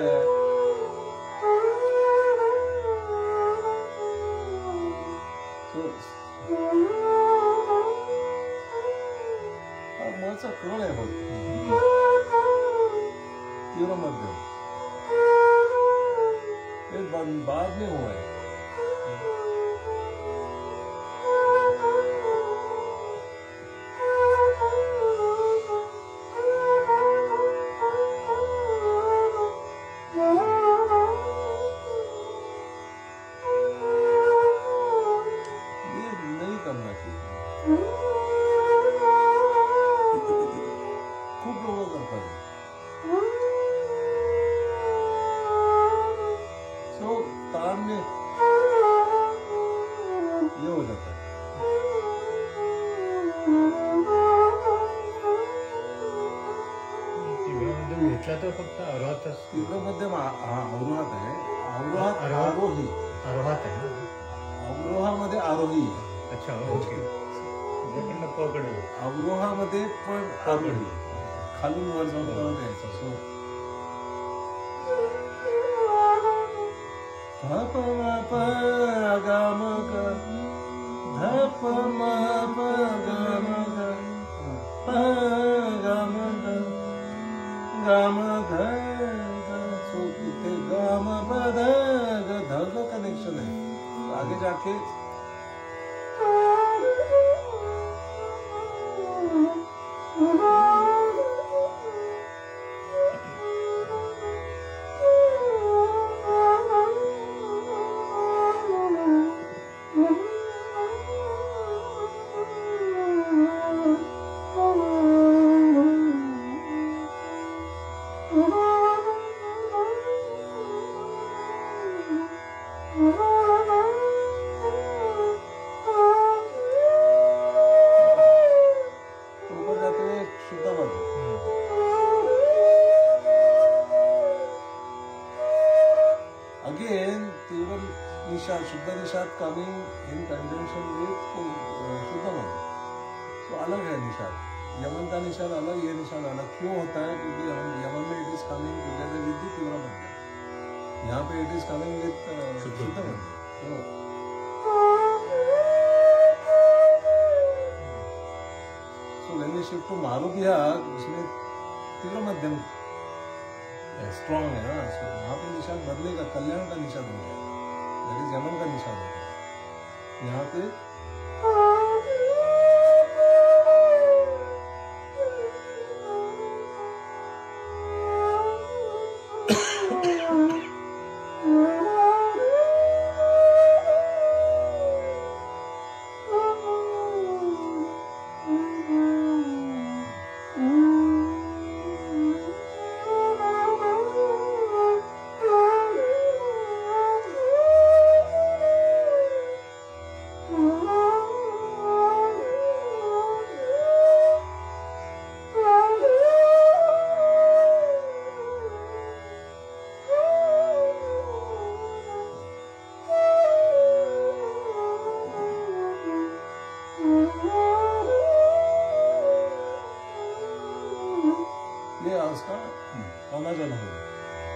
yeah. खूब लोग करता है सो तान में ये हो जाता है। घेतला तर फक्त मध्यम अवरोहात आहे अवरोहात आहे अवरोहामध्ये आरोही अच्छा ओके। तुझ्याकडनं पकडलं अवरोहामध्ये पण आरोही खालून वर जाऊन परत यायचं सो धप म प ग म ग धप म प ग म ग प ग म ग ग म ध ग सो इथे ग म प ध ग ध ग कनेक्शन है तो आगे जाके Mm-hmm. Coming in conjunction with शुद्ध मध्य तो अलग है निषाद यमन का निषाद अलग ये निषाद अलग। क्यों होता है? क्योंकि हम यमन में it is coming together with the तीव्र मध्य यहाँ पे इट इज़ कमिंग मध्य। मध्य तो so when we shift to मारुतिहाग उसमें तीव्र मध्यम स्ट्रॉन्ग है ना। वहाँ पे निशान बदलेगा कल्याण का निशान हो जाएगा। जाएगा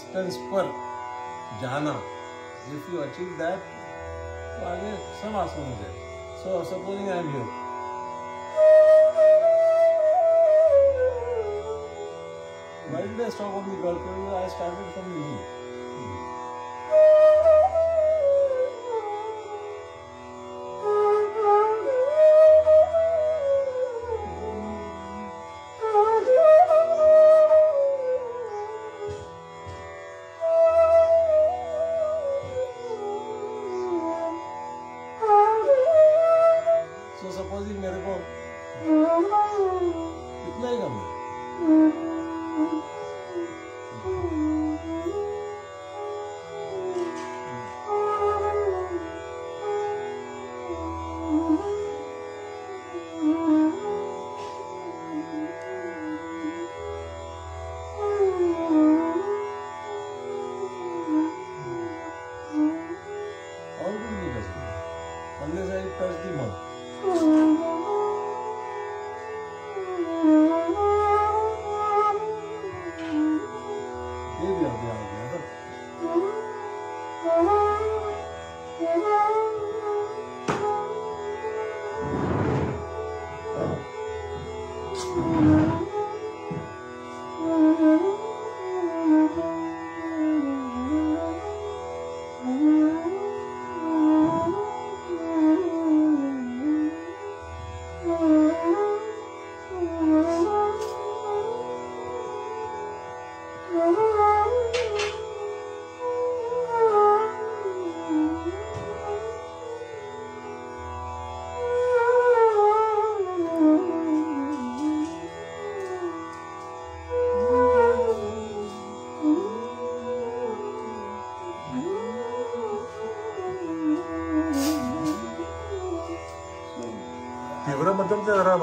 डिस्टेंस पर जाना इफ़ यू अचीव दैट तो आगे सब आसान हो जाए so supposing I am here Why did I stop on the girl? Because I started from knee. तो सपोज़ मेरे को हाँ। इतना ही कम है। हाँ। Geliyor bir abi adam.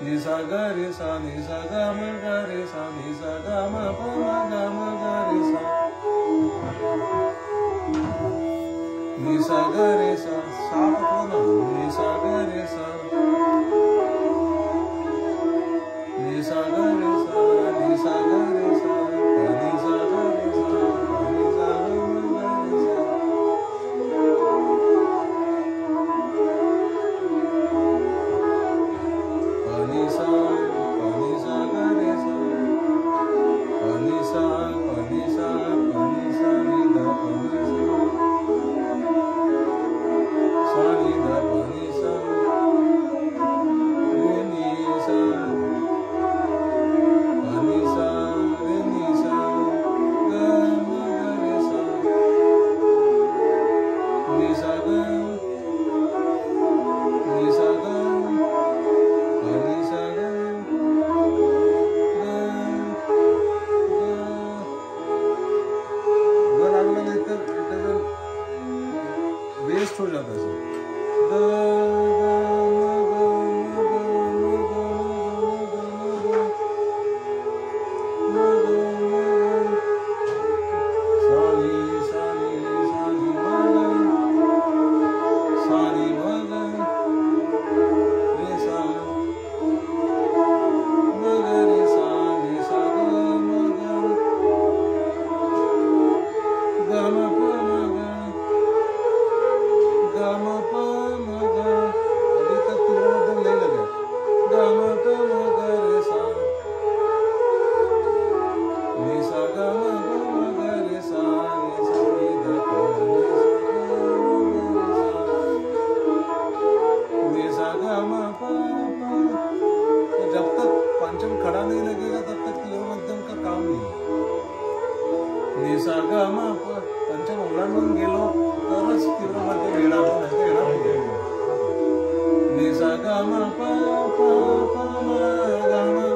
ni sa ga re sa ni sa ga ma ga re sa ni sa ga ma pa ma ga ma ga re sa ni sa ga re sa sa pa na 졸려가지고. निसर्गामा त्यांच्या ओलांडून गेलो तरच तीव्रमध्ये वेळा निसर्गामा प प प ग